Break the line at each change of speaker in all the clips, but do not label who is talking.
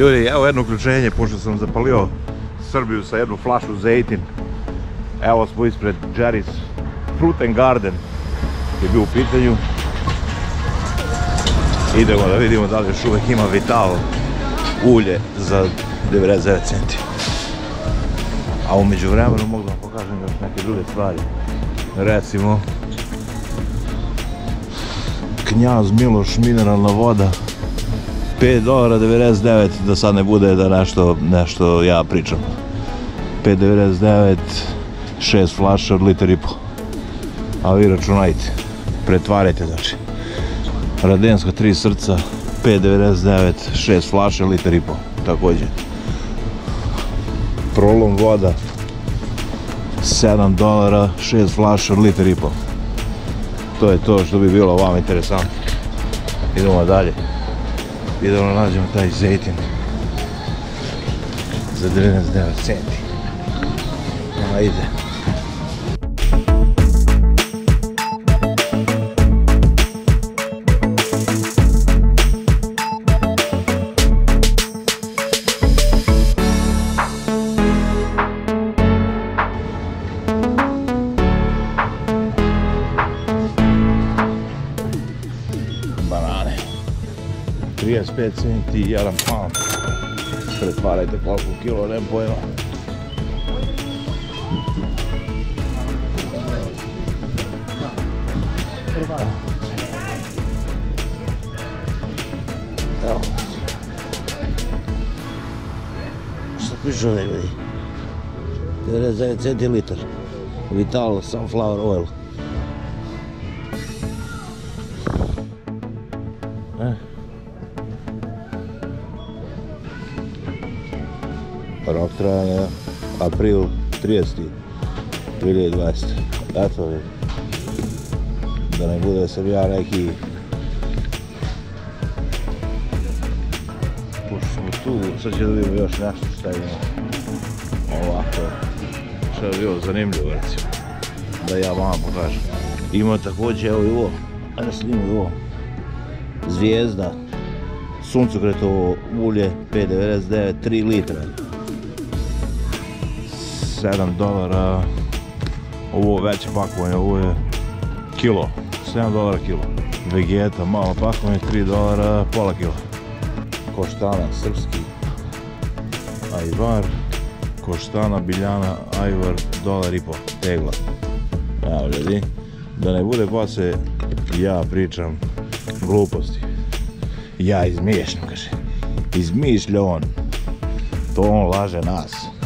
Ljudi, evo jedno uključenje, pošto sam zapalio Srbiju sa jednu flašu zejtin. Evo smo ispred Jerry's Fruit and Garden je bio u pitanju. Idemo da vidimo da li još uvijek ima Vital ulje za 99 centi. A umeđu vremenu mogu vam pokažem još neke druge stvari. Recimo, Knjaz Miloš mineralna voda 5 dolara 99 da sad ne bude da nešto, nešto ja pričam. 5,99 6 flaša od liter i po. A vi računajte pretvarajte znači. Radenska 3 srca 5,99 6 flaša liter i po također Prolom voda 7 dolara 6 flaša liter i po. To je to što bi bilo vam interesantno. Idemo dalje idemo da nađemo taj zejtin. Za 99 centi. Ajde 35 centi i jedan pound pretvarajte koliko kilo, nemam pojma Evo. Šta piše ovdje ljudi? 99 centi litar. Vital Sunflower Oil. E. Trajanja april 30. 2020. Eto. Da ne bude sam ja neki Pošto smo tu, sad će da vidimo još nešto šta ima ovako što je bilo zanimljivo recimo da ja vam pokažem ima također evo i ovo ajde snimimo i ovo zvijezda suncokretovo ulje 5,99 3 litra 7 dolara. Ovo veće pakovanje ovo je kilo. 7 dolara kilo. Vegeta malo pakovanje 3 dolara pola kilo. Koštana srpski. Ajvar Koštana Biljana Ajvar dolar i po tegla. Evo ljudi da ne bude pase ja pričam gluposti. Ja izmišljam kaže. Izmišlja on. To on laže nas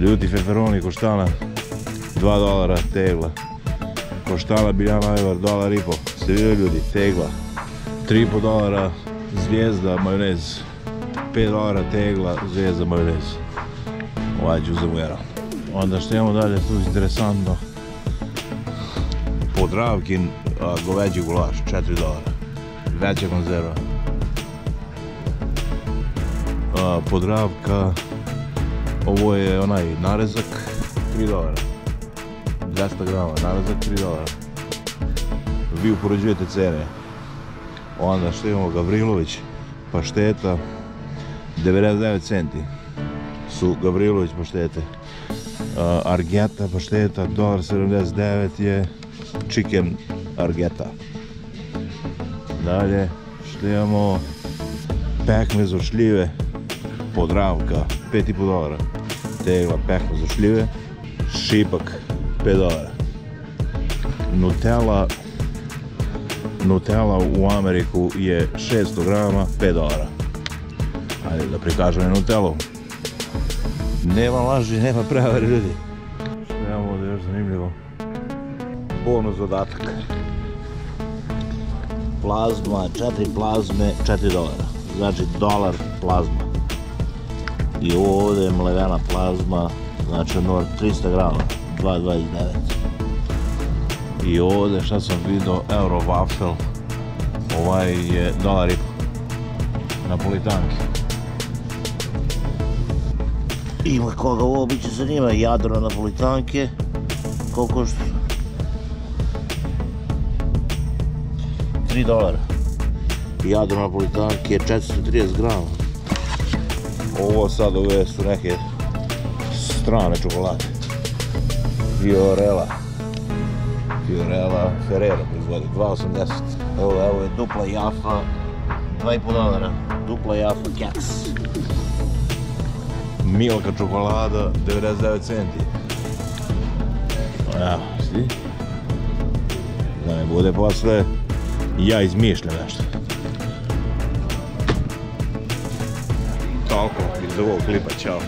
ljuti feferoni koštana 2 dolara tegla. Koštana biljana ajvar dolar i po ste vidjeli ljudi tegla. 3,5 dolara zvijezda majonez. 5 dolara tegla zvijezda majonez. Ovaj uzem ujera onda što imamo dalje tu interesantno. Podravkin goveđi gulaš 4 dolara. Veća konzerva. Podravka ovo je onaj narezak 3 dolara. 200 grama narezak 3 dolara. Vi upoređujete cene. Onda što imamo Gavrilović pašteta 99 centi su Gavrilović paštete. Argeta pašteta dolar 79 je chicken Argeta. Dalje što imamo pekmez od šljive podravka 5,5 dolara tegla pekmez od šljive šipak 5 dolara Nutella Nutella u Ameriku je 600 grama 5 dolara ajde da prikažem Nutellu nema laži, nema prevare ljudi. Što imamo ovdje još zanimljivo. Bonus dodatak. Plazma, 4 plazme, 4 dolara znači dolar plazma i ovdje je mlevena plazma znači nor 300 grama 2,29 i ovdje šta sam vidio euro waffle ovaj je dolar i po napolitanki ima koga ovo biće zanima jadro napolitanke koliko što? 3 dolara. Jadro napolitanke je 430 grama Ovo sad ove su neke strane čokolade. Fiorella. Fiorella Ferrero proizvodi, 2,80. Evo, evo je dupla jafa, 2,5 dolara. Dupla jafa keks. Milka čokolada, 99 centi. Evo, sti? Da ne bude posle, ja izmišljam nešto. stalkom, vykdavau klipą, čiau.